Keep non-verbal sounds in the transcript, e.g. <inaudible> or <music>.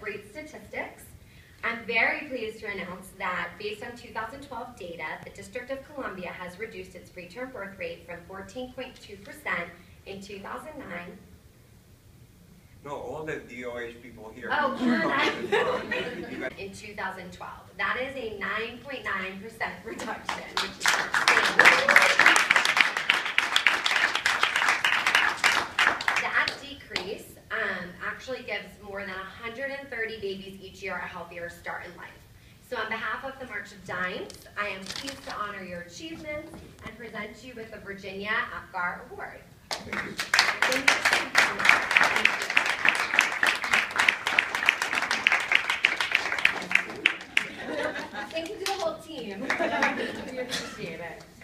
great statistics. I'm very pleased to announce that based on 2012 data, the District of Columbia has reduced its preterm birth rate from 14.2% in 2009 No, all the DOH people here. Oh, You good. guys- you guys- in 2012. That is a 9.9% reduction, actually gives more than 130 babies each year a healthier start in life. So on behalf of the March of Dimes, I am pleased to honor your achievements and present you with the Virginia Apgar Award. Thank you. Thank you to the whole team. <laughs> We appreciate it.